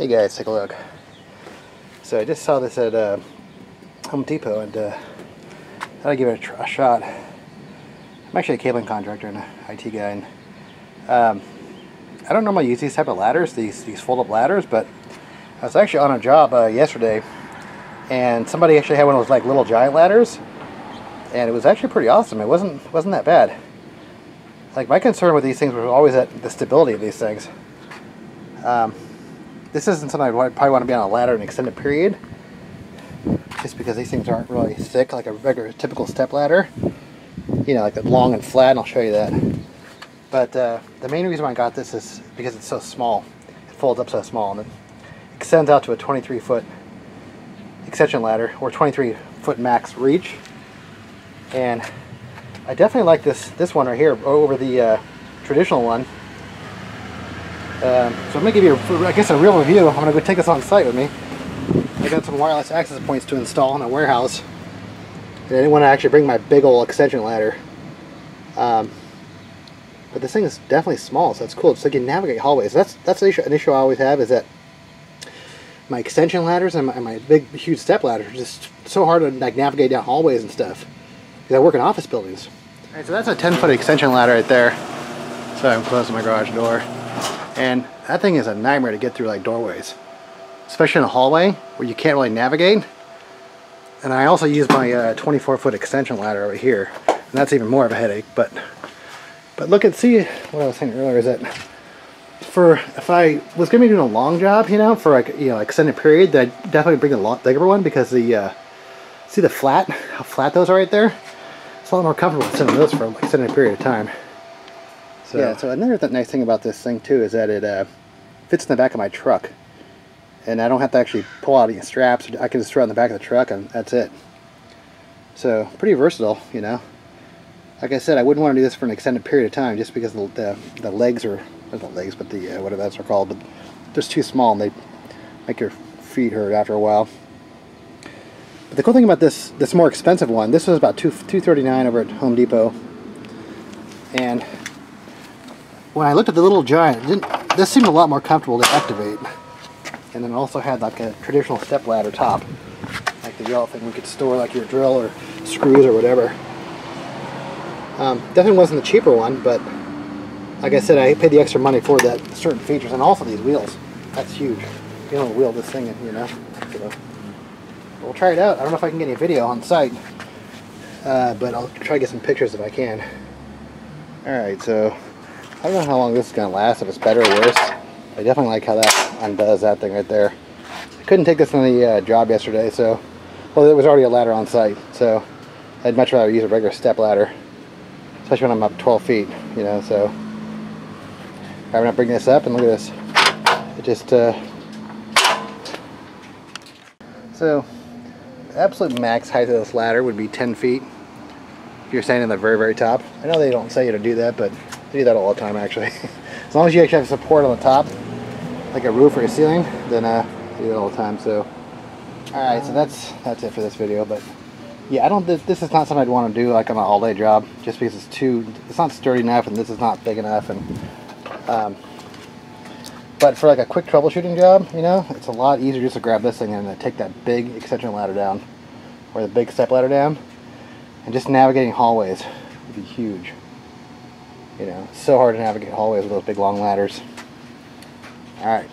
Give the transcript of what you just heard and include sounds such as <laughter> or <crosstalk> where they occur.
Hey guys, take a look. So I just saw this at uh, Home Depot and uh, thought I'd give it a, a shot. I'm actually a cabling contractor and an IT guy. And, um, I don't normally use these type of ladders, these these fold-up ladders, but I was actually on a job uh, yesterday, and somebody actually had one of those like little giant ladders, and it was actually pretty awesome. It wasn't wasn't that bad. Like my concern with these things was always that the stability of these things. Um, this isn't something I'd probably want to be on a ladder an extended period, just because these things aren't really thick like a regular typical step ladder. You know, like long and flat. And I'll show you that. But uh, the main reason why I got this is because it's so small. It folds up so small and it extends out to a 23 foot extension ladder or 23 foot max reach. And I definitely like this this one right here over the uh, traditional one. Um, so I'm gonna give you, a, I guess, a real review. I'm gonna go take this on site with me. I got some wireless access points to install in a warehouse. And I didn't want to actually bring my big old extension ladder. Um, but this thing is definitely small, so that's cool. Like you navigate hallways. That's that's an issue, an issue I always have is that my extension ladders and my, and my big, huge step ladders are just so hard to like navigate down hallways and stuff. Because I work in office buildings. All right, so that's a 10 foot extension ladder right there. So I'm closing my garage door. And that thing is a nightmare to get through like doorways. Especially in a hallway where you can't really navigate. And I also use my uh, 24 foot extension ladder over here. And that's even more of a headache, but but look at see what I was saying earlier is that for if I was gonna be doing a long job, you know, for like you know extended period, then I'd definitely bring a lot bigger one because the uh, see the flat, how flat those are right there. It's a lot more comfortable sitting those for an extended period of time. So yeah, so another th nice thing about this thing too is that it uh, fits in the back of my truck, and I don't have to actually pull out any straps. I can just throw it in the back of the truck, and that's it. So pretty versatile, you know like I said, I wouldn't want to do this for an extended period of time just because the, the, the legs are, not the legs, but the, uh, whatever that's are called, but they're just too small and they make your feet hurt after a while. But the cool thing about this, this more expensive one, this was about two, 239 over at Home Depot. And when I looked at the little giant, this seemed a lot more comfortable to activate. And then it also had like a traditional step ladder top, like the yellow thing we could store like your drill or screws or whatever. Um, definitely wasn't the cheaper one, but like I said, I paid the extra money for that certain features and also these wheels. That's huge. You don't wheel this thing, you know. So we'll try it out. I don't know if I can get any video on site, uh, but I'll try to get some pictures if I can. All right, so I don't know how long this is gonna last. If it's better or worse. I definitely like how that undoes that thing right there. I couldn't take this on the uh, job yesterday, so well, there was already a ladder on site, so I'd much rather use a regular step ladder especially when I'm up 12 feet, you know, so I'm gonna bring this up and look at this. It just, uh, so absolute max height of this ladder would be 10 feet if you're standing at the very, very top. I know they don't say you to do that, but do that all the time actually. <laughs> as long as you actually have support on the top, like a roof or a ceiling, then uh, do it all the time, so. Alright, so that's that's it for this video, but yeah, I don't. This is not something I'd want to do like on an all-day job, just because it's too. It's not sturdy enough, and this is not big enough, and. Um, but for like a quick troubleshooting job, you know, it's a lot easier just to grab this thing and take that big extension ladder down, or the big step ladder down, and just navigating hallways would be huge. You know, so hard to navigate hallways with those big long ladders. All right.